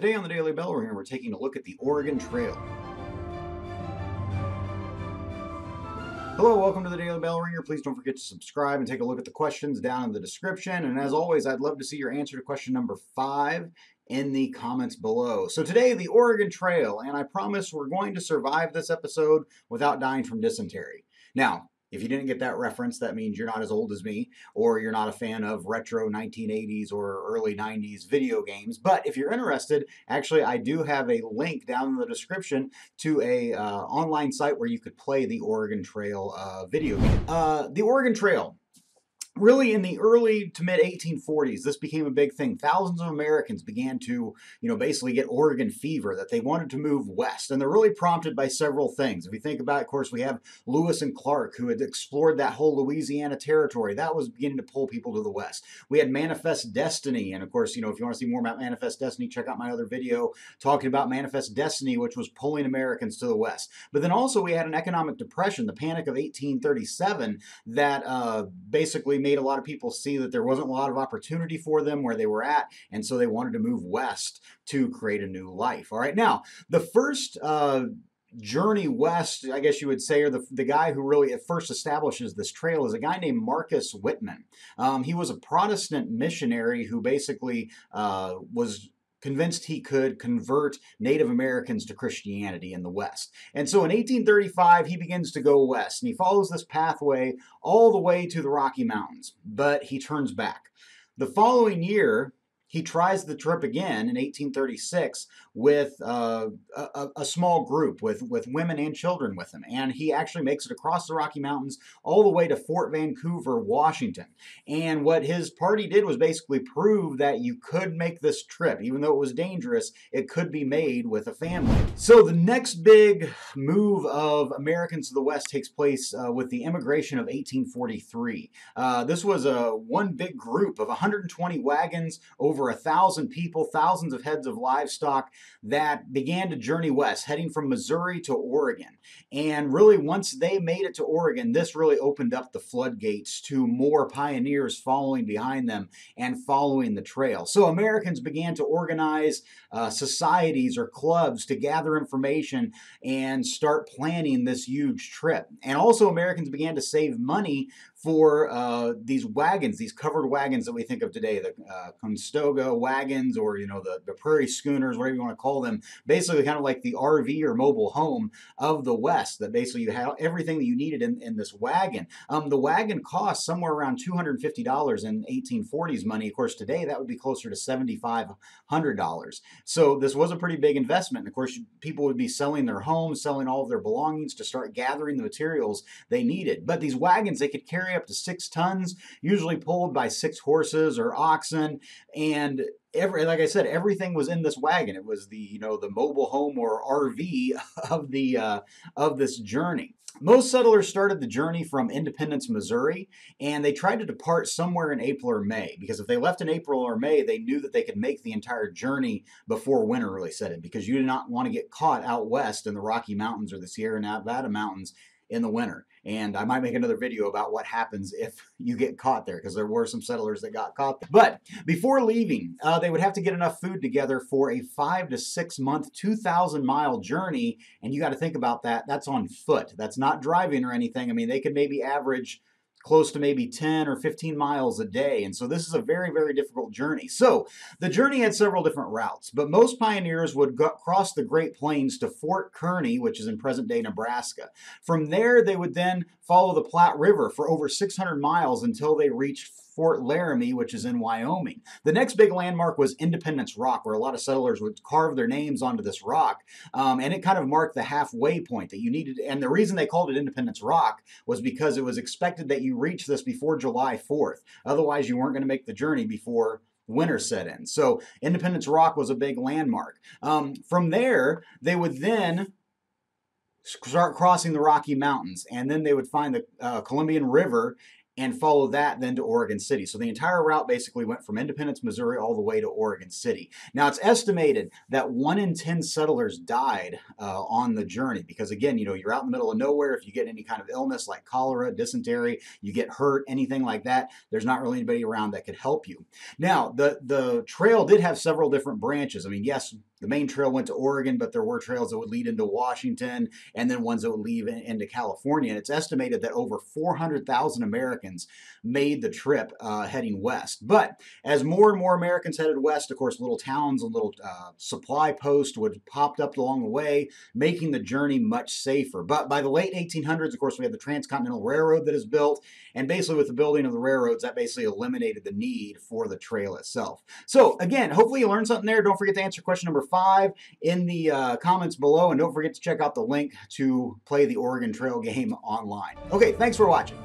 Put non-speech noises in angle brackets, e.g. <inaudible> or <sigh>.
Today on the Daily Bellringer, we're taking a look at the Oregon Trail. Hello, welcome to the Daily Bellringer. Please don't forget to subscribe and take a look at the questions down in the description. And as always, I'd love to see your answer to question number five in the comments below. So today, the Oregon Trail, and I promise we're going to survive this episode without dying from dysentery. Now, if you didn't get that reference, that means you're not as old as me, or you're not a fan of retro 1980s or early 90s video games. But if you're interested, actually, I do have a link down in the description to a uh, online site where you could play the Oregon Trail uh, video game. Uh, the Oregon Trail really in the early to mid 1840s this became a big thing. Thousands of americans began to you know basically get oregon fever that they wanted to move west and they're really prompted by several things. If you think about it, of course we have lewis and clark who had explored that whole louisiana territory. That was beginning to pull people to the west. We had manifest destiny and of course you know if you want to see more about manifest destiny check out my other video talking about manifest destiny which was pulling americans to the west. But then also we had an economic depression the panic of 1837 that uh, basically made a lot of people see that there wasn't a lot of opportunity for them where they were at, and so they wanted to move west to create a new life. All right, now the first. Uh, journey west, I guess you would say, or the, the guy who really at first establishes this trail is a guy named Marcus Whitman. Um, he was a Protestant missionary who basically uh, was convinced he could convert Native Americans to Christianity in the West. And so in 1835, he begins to go west and he follows this pathway all the way to the Rocky Mountains, but he turns back. The following year, he tries the trip again in 1836 with uh, a, a, small group with, with women and children with him. And he actually makes it across the Rocky Mountains all the way to Fort Vancouver, Washington. And what his party did was basically prove that you could make this trip. Even though it was dangerous, it could be made with a family. So the next big move of Americans to the West takes place uh, with the immigration of 1843. Uh, this was a one big group of 120 wagons over over a thousand people, thousands of heads of livestock that began to journey west, heading from Missouri to Oregon. And really, once they made it to Oregon, this really opened up the floodgates to more pioneers following behind them and following the trail. So Americans began to organize uh, societies or clubs to gather information and start planning this huge trip. And also, Americans began to save money for uh, these wagons, these covered wagons that we think of today, the uh, Conestoga wagons or, you know, the, the prairie schooners, whatever you want to call them, basically kind of like the RV or mobile home of the West, that basically you had everything that you needed in, in this wagon. Um, the wagon cost somewhere around $250 in 1840s money. Of course, today that would be closer to $7,500. So this was a pretty big investment. And of course, people would be selling their homes, selling all of their belongings to start gathering the materials they needed. But these wagons, they could carry carry up to six tons, usually pulled by six horses or oxen. And every, like I said, everything was in this wagon. It was the, you know, the mobile home or RV <laughs> of the, uh, of this journey. Most settlers started the journey from Independence, Missouri, and they tried to depart somewhere in April or May because if they left in April or May, they knew that they could make the entire journey before winter really set in because you did not want to get caught out west in the Rocky Mountains or the Sierra Nevada Mountains in the winter. And I might make another video about what happens if <laughs> you get caught there, because there were some settlers that got caught there. But before leaving, uh, they would have to get enough food together for a five to six month, 2,000 mile journey. And you got to think about that. That's on foot. That's not driving or anything. I mean, they could maybe average close to maybe 10 or 15 miles a day. And so this is a very, very difficult journey. So the journey had several different routes, but most pioneers would go- cross the Great Plains to Fort Kearny, which is in present day Nebraska. From there, they would then follow the Platte River for over 600 miles until they reached Fort Laramie, which is in Wyoming. The next big landmark was Independence Rock, where a lot of settlers would carve their names onto this rock. Um, and it kind of marked the halfway point that you needed. And the reason they called it Independence Rock was because it was expected that you reach this before July 4th. Otherwise, you weren't going to make the journey before winter set in. So Independence Rock was a big landmark. Um, from there, they would then start crossing the Rocky Mountains, and then they would find the uh, Columbian River and follow that then to Oregon City. So the entire route basically went from Independence, Missouri, all the way to Oregon City. Now it's estimated that one in 10 settlers died uh, on the journey because, again, you know, you're out in the middle of nowhere. If you get any kind of illness like cholera, dysentery, you get hurt, anything like that, there's not really anybody around that could help you. Now, the, the trail did have several different branches. I mean, yes, the main trail went to Oregon, but there were trails that would lead into Washington and then ones that would lead into California. And it's estimated that over 400,000 Americans made the trip uh, heading west. But as more and more Americans headed west, of course, little towns and little uh, supply posts would popped up along the way, making the journey much safer. But by the late 1800s, of course, we had the Transcontinental Railroad that is built. And basically, with the building of the railroads, that basically eliminated the need for the trail itself. So, again, hopefully you learned something there. Don't forget to answer question number five in the uh, comments below. And don't forget to check out the link to play the Oregon Trail game online. Okay, thanks for watching.